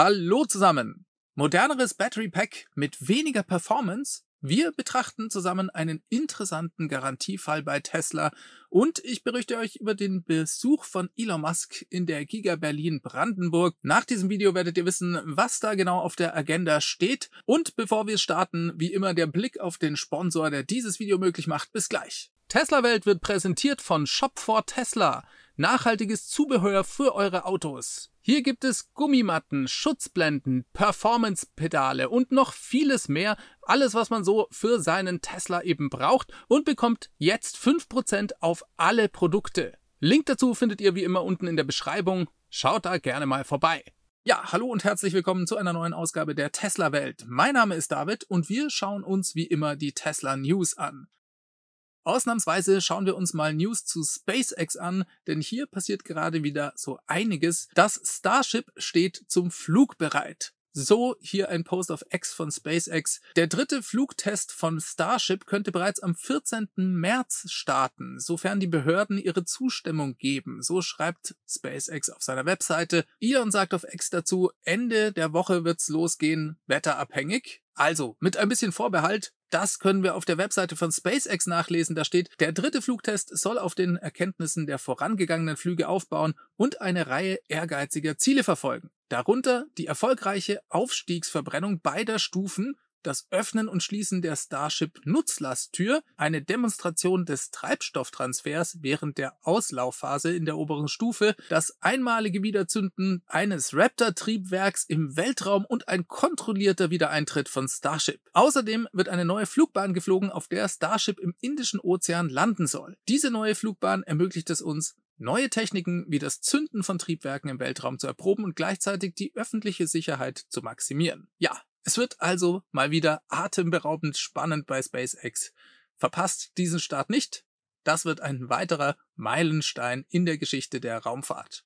Hallo zusammen! Moderneres Battery Pack mit weniger Performance? Wir betrachten zusammen einen interessanten Garantiefall bei Tesla und ich berichte euch über den Besuch von Elon Musk in der Giga Berlin Brandenburg. Nach diesem Video werdet ihr wissen, was da genau auf der Agenda steht und bevor wir starten, wie immer der Blick auf den Sponsor, der dieses Video möglich macht. Bis gleich! Tesla Welt wird präsentiert von Shop for Tesla. Nachhaltiges Zubehör für eure Autos. Hier gibt es Gummimatten, Schutzblenden, Performance-Pedale und noch vieles mehr. Alles, was man so für seinen Tesla eben braucht und bekommt jetzt 5% auf alle Produkte. Link dazu findet ihr wie immer unten in der Beschreibung. Schaut da gerne mal vorbei. Ja, hallo und herzlich willkommen zu einer neuen Ausgabe der Tesla Welt. Mein Name ist David und wir schauen uns wie immer die Tesla News an. Ausnahmsweise schauen wir uns mal News zu SpaceX an, denn hier passiert gerade wieder so einiges. Das Starship steht zum Flug bereit. So hier ein Post auf X von SpaceX. Der dritte Flugtest von Starship könnte bereits am 14. März starten, sofern die Behörden ihre Zustimmung geben. So schreibt SpaceX auf seiner Webseite. Elon sagt auf X dazu, Ende der Woche wird's losgehen, wetterabhängig. Also, mit ein bisschen Vorbehalt, das können wir auf der Webseite von SpaceX nachlesen. Da steht, der dritte Flugtest soll auf den Erkenntnissen der vorangegangenen Flüge aufbauen und eine Reihe ehrgeiziger Ziele verfolgen. Darunter die erfolgreiche Aufstiegsverbrennung beider Stufen das Öffnen und Schließen der Starship-Nutzlasttür, eine Demonstration des Treibstofftransfers während der Auslaufphase in der oberen Stufe, das einmalige Wiederzünden eines Raptor-Triebwerks im Weltraum und ein kontrollierter Wiedereintritt von Starship. Außerdem wird eine neue Flugbahn geflogen, auf der Starship im Indischen Ozean landen soll. Diese neue Flugbahn ermöglicht es uns, neue Techniken wie das Zünden von Triebwerken im Weltraum zu erproben und gleichzeitig die öffentliche Sicherheit zu maximieren. Ja, es wird also mal wieder atemberaubend spannend bei SpaceX. Verpasst diesen Start nicht. Das wird ein weiterer Meilenstein in der Geschichte der Raumfahrt.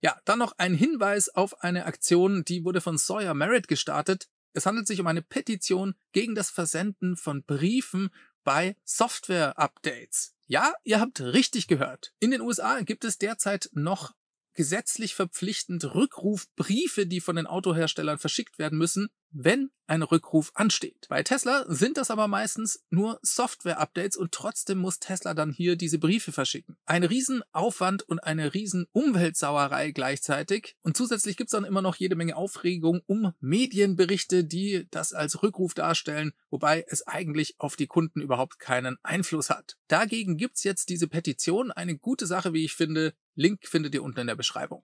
Ja, dann noch ein Hinweis auf eine Aktion, die wurde von Sawyer Merritt gestartet. Es handelt sich um eine Petition gegen das Versenden von Briefen bei Software-Updates. Ja, ihr habt richtig gehört. In den USA gibt es derzeit noch gesetzlich verpflichtend Rückrufbriefe, die von den Autoherstellern verschickt werden müssen, wenn ein Rückruf ansteht. Bei Tesla sind das aber meistens nur Software-Updates und trotzdem muss Tesla dann hier diese Briefe verschicken. Ein Riesenaufwand und eine riesen Umweltsauerei gleichzeitig. Und zusätzlich gibt's dann immer noch jede Menge Aufregung um Medienberichte, die das als Rückruf darstellen, wobei es eigentlich auf die Kunden überhaupt keinen Einfluss hat. Dagegen gibt's jetzt diese Petition, eine gute Sache, wie ich finde. Link findet ihr unten in der Beschreibung.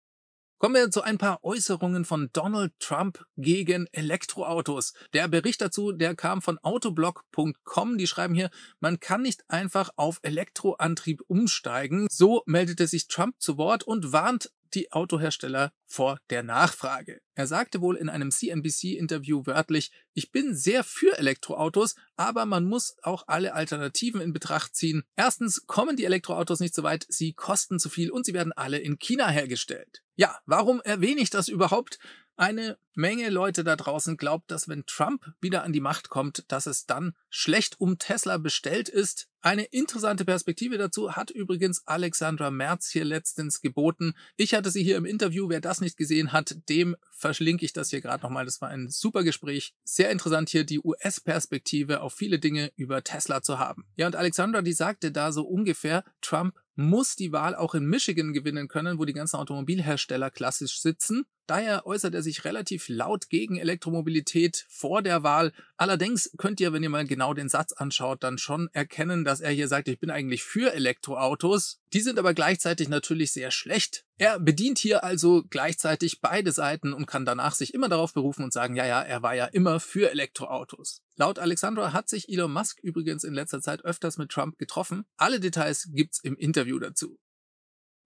Kommen wir zu ein paar Äußerungen von Donald Trump gegen Elektroautos. Der Bericht dazu, der kam von autoblog.com. Die schreiben hier, man kann nicht einfach auf Elektroantrieb umsteigen. So meldete sich Trump zu Wort und warnt die Autohersteller vor der Nachfrage. Er sagte wohl in einem CNBC-Interview wörtlich, ich bin sehr für Elektroautos, aber man muss auch alle Alternativen in Betracht ziehen. Erstens kommen die Elektroautos nicht so weit, sie kosten zu viel und sie werden alle in China hergestellt. Ja, warum erwähne ich das überhaupt? Eine Menge Leute da draußen glaubt, dass wenn Trump wieder an die Macht kommt, dass es dann schlecht um Tesla bestellt ist. Eine interessante Perspektive dazu hat übrigens Alexandra Merz hier letztens geboten. Ich hatte sie hier im Interview. Wer das nicht gesehen hat, dem verschlinke ich das hier gerade nochmal. Das war ein super Gespräch. Sehr interessant hier die US-Perspektive auf viele Dinge über Tesla zu haben. Ja, und Alexandra, die sagte da so ungefähr, Trump muss die Wahl auch in Michigan gewinnen können, wo die ganzen Automobilhersteller klassisch sitzen. Daher äußert er sich relativ laut gegen Elektromobilität vor der Wahl. Allerdings könnt ihr, wenn ihr mal genau den Satz anschaut, dann schon erkennen, dass er hier sagt, ich bin eigentlich für Elektroautos. Die sind aber gleichzeitig natürlich sehr schlecht. Er bedient hier also gleichzeitig beide Seiten und kann danach sich immer darauf berufen und sagen, ja, ja, er war ja immer für Elektroautos. Laut Alexandra hat sich Elon Musk übrigens in letzter Zeit öfters mit Trump getroffen. Alle Details gibt's im Interview dazu.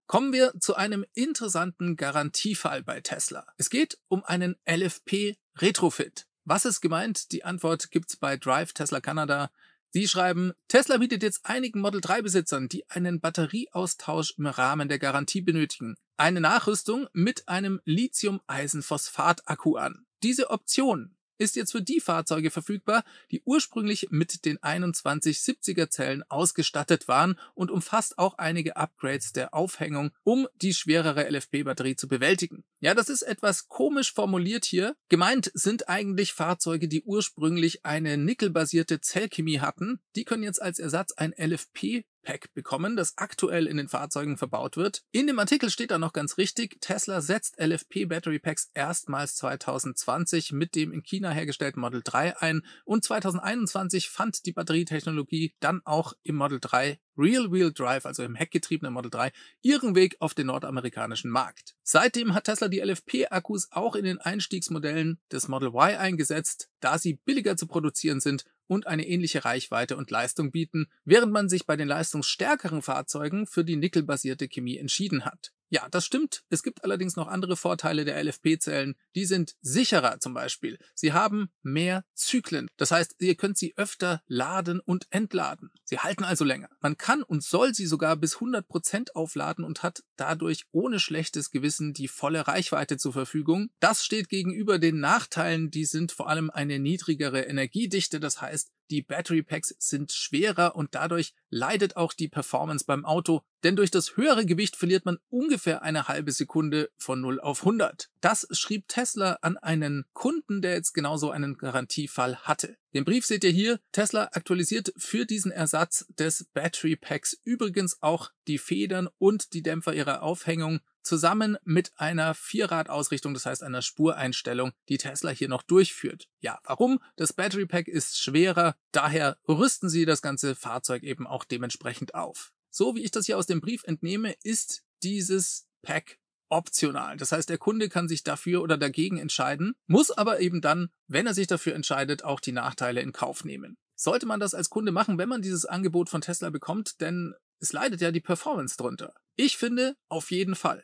Kommen wir zu einem interessanten Garantiefall bei Tesla. Es geht um einen LFP Retrofit. Was ist gemeint? Die Antwort gibt's bei Drive Tesla Canada. Sie schreiben, Tesla bietet jetzt einigen Model 3 Besitzern, die einen Batterieaustausch im Rahmen der Garantie benötigen, eine Nachrüstung mit einem Lithium-Eisenphosphat-Akku an. Diese Option ist jetzt für die Fahrzeuge verfügbar, die ursprünglich mit den 2170er Zellen ausgestattet waren und umfasst auch einige Upgrades der Aufhängung, um die schwerere LFP-Batterie zu bewältigen. Ja, das ist etwas komisch formuliert hier. Gemeint sind eigentlich Fahrzeuge, die ursprünglich eine nickelbasierte Zellchemie hatten. Die können jetzt als Ersatz ein LFP Pack bekommen, das aktuell in den Fahrzeugen verbaut wird. In dem Artikel steht da noch ganz richtig, Tesla setzt LFP Battery Packs erstmals 2020 mit dem in China hergestellten Model 3 ein und 2021 fand die Batterietechnologie dann auch im Model 3 Real-Wheel Drive, also im heckgetriebenen Model 3, ihren Weg auf den nordamerikanischen Markt. Seitdem hat Tesla die LFP-Akkus auch in den Einstiegsmodellen des Model Y eingesetzt, da sie billiger zu produzieren sind und eine ähnliche Reichweite und Leistung bieten, während man sich bei den leistungsstärkeren Fahrzeugen für die nickelbasierte Chemie entschieden hat. Ja, das stimmt. Es gibt allerdings noch andere Vorteile der LFP-Zellen. Die sind sicherer zum Beispiel. Sie haben mehr Zyklen. Das heißt, ihr könnt sie öfter laden und entladen. Sie halten also länger. Man kann und soll sie sogar bis 100% aufladen und hat dadurch ohne schlechtes Gewissen die volle Reichweite zur Verfügung. Das steht gegenüber den Nachteilen, die sind vor allem eine niedrigere Energiedichte. Das heißt, die Battery Packs sind schwerer und dadurch leidet auch die Performance beim Auto, denn durch das höhere Gewicht verliert man ungefähr eine halbe Sekunde von 0 auf 100. Das schrieb Tesla an einen Kunden, der jetzt genauso einen Garantiefall hatte. Den Brief seht ihr hier. Tesla aktualisiert für diesen Ersatz des Battery Packs übrigens auch die Federn und die Dämpfer ihrer Aufhängung zusammen mit einer Vierradausrichtung, das heißt einer Spureinstellung, die Tesla hier noch durchführt. Ja, warum? Das Battery Pack ist schwerer, daher rüsten sie das ganze Fahrzeug eben auch dementsprechend auf. So wie ich das hier aus dem Brief entnehme, ist dieses Pack optional. Das heißt, der Kunde kann sich dafür oder dagegen entscheiden, muss aber eben dann, wenn er sich dafür entscheidet, auch die Nachteile in Kauf nehmen. Sollte man das als Kunde machen, wenn man dieses Angebot von Tesla bekommt, denn es leidet ja die Performance drunter. Ich finde auf jeden Fall.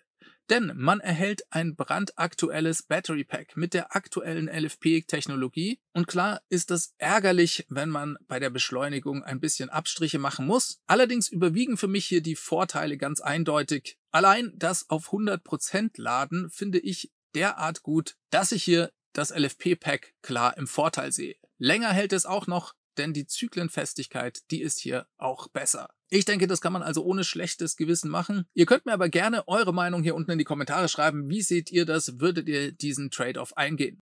Denn man erhält ein brandaktuelles Battery Pack mit der aktuellen LFP-Technologie. Und klar ist das ärgerlich, wenn man bei der Beschleunigung ein bisschen Abstriche machen muss. Allerdings überwiegen für mich hier die Vorteile ganz eindeutig. Allein das auf 100% Laden finde ich derart gut, dass ich hier das LFP-Pack klar im Vorteil sehe. Länger hält es auch noch, denn die Zyklenfestigkeit, die ist hier auch besser. Ich denke, das kann man also ohne schlechtes Gewissen machen. Ihr könnt mir aber gerne eure Meinung hier unten in die Kommentare schreiben. Wie seht ihr das? Würdet ihr diesen Trade-off eingehen?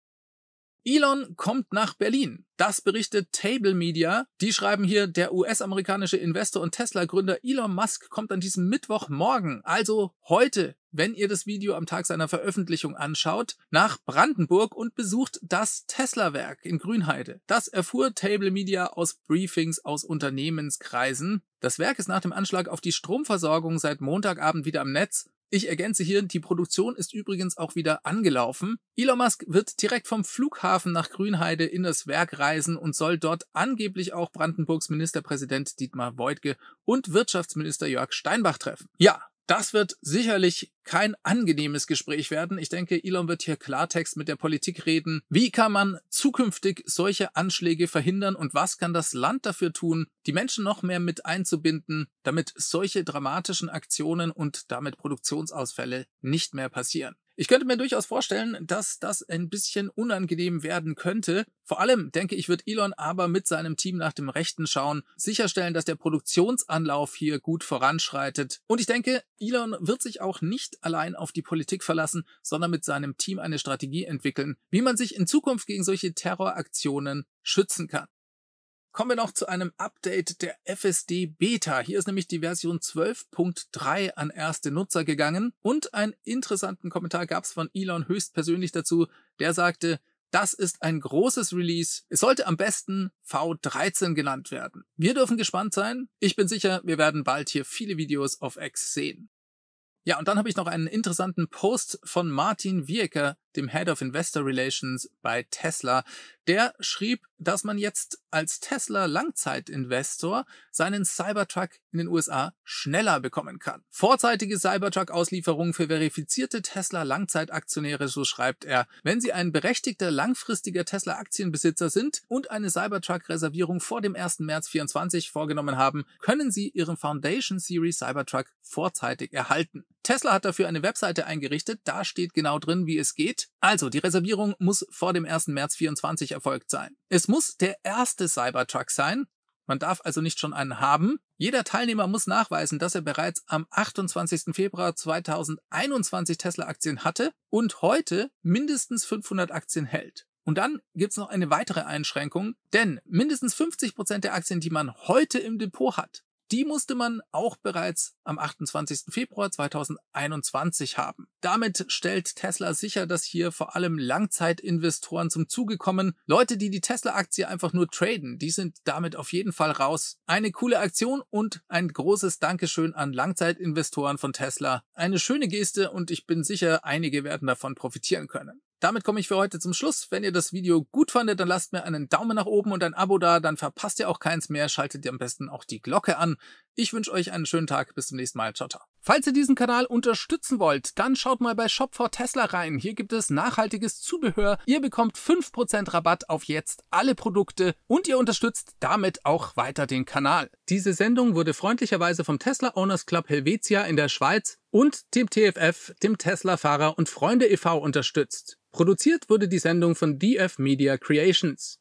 Elon kommt nach Berlin. Das berichtet Table Media. Die schreiben hier, der US-amerikanische Investor und Tesla-Gründer Elon Musk kommt an diesem Mittwochmorgen, also heute, wenn ihr das Video am Tag seiner Veröffentlichung anschaut, nach Brandenburg und besucht das Tesla-Werk in Grünheide. Das erfuhr Table Media aus Briefings aus Unternehmenskreisen. Das Werk ist nach dem Anschlag auf die Stromversorgung seit Montagabend wieder am Netz ich ergänze hier, die Produktion ist übrigens auch wieder angelaufen. Elon Musk wird direkt vom Flughafen nach Grünheide in das Werk reisen und soll dort angeblich auch Brandenburgs Ministerpräsident Dietmar Woidke und Wirtschaftsminister Jörg Steinbach treffen. Ja, das wird sicherlich kein angenehmes Gespräch werden. Ich denke, Elon wird hier Klartext mit der Politik reden. Wie kann man zukünftig solche Anschläge verhindern und was kann das Land dafür tun, die Menschen noch mehr mit einzubinden, damit solche dramatischen Aktionen und damit Produktionsausfälle nicht mehr passieren? Ich könnte mir durchaus vorstellen, dass das ein bisschen unangenehm werden könnte. Vor allem, denke ich, wird Elon aber mit seinem Team nach dem Rechten schauen, sicherstellen, dass der Produktionsanlauf hier gut voranschreitet. Und ich denke, Elon wird sich auch nicht allein auf die Politik verlassen, sondern mit seinem Team eine Strategie entwickeln, wie man sich in Zukunft gegen solche Terroraktionen schützen kann. Kommen wir noch zu einem Update der FSD Beta. Hier ist nämlich die Version 12.3 an erste Nutzer gegangen und einen interessanten Kommentar gab es von Elon höchstpersönlich dazu. Der sagte, das ist ein großes Release. Es sollte am besten V13 genannt werden. Wir dürfen gespannt sein. Ich bin sicher, wir werden bald hier viele Videos auf X sehen. Ja, und dann habe ich noch einen interessanten Post von Martin Wiecker dem Head of Investor Relations bei Tesla. Der schrieb, dass man jetzt als Tesla Langzeitinvestor seinen Cybertruck in den USA schneller bekommen kann. Vorzeitige Cybertruck-Auslieferung für verifizierte Tesla Langzeitaktionäre, so schreibt er. Wenn Sie ein berechtigter langfristiger Tesla Aktienbesitzer sind und eine Cybertruck-Reservierung vor dem 1. März 2024 vorgenommen haben, können Sie Ihren Foundation Series Cybertruck vorzeitig erhalten. Tesla hat dafür eine Webseite eingerichtet, da steht genau drin, wie es geht. Also, die Reservierung muss vor dem 1. März 24 erfolgt sein. Es muss der erste Cybertruck sein. Man darf also nicht schon einen haben. Jeder Teilnehmer muss nachweisen, dass er bereits am 28. Februar 2021 Tesla-Aktien hatte und heute mindestens 500 Aktien hält. Und dann gibt's noch eine weitere Einschränkung, denn mindestens 50 Prozent der Aktien, die man heute im Depot hat, die musste man auch bereits am 28. Februar 2021 haben. Damit stellt Tesla sicher, dass hier vor allem Langzeitinvestoren zum Zuge kommen. Leute, die die Tesla-Aktie einfach nur traden, die sind damit auf jeden Fall raus. Eine coole Aktion und ein großes Dankeschön an Langzeitinvestoren von Tesla. Eine schöne Geste und ich bin sicher, einige werden davon profitieren können. Damit komme ich für heute zum Schluss. Wenn ihr das Video gut fandet, dann lasst mir einen Daumen nach oben und ein Abo da, dann verpasst ihr auch keins mehr. Schaltet ihr am besten auch die Glocke an. Ich wünsche euch einen schönen Tag. Bis zum nächsten Mal. Ciao, ciao. Falls ihr diesen Kanal unterstützen wollt, dann schaut mal bei Shop for Tesla rein. Hier gibt es nachhaltiges Zubehör. Ihr bekommt 5% Rabatt auf jetzt alle Produkte und ihr unterstützt damit auch weiter den Kanal. Diese Sendung wurde freundlicherweise vom Tesla Owners Club Helvetia in der Schweiz und dem TFF, dem Tesla-Fahrer und Freunde e.V. unterstützt. Produziert wurde die Sendung von DF Media Creations.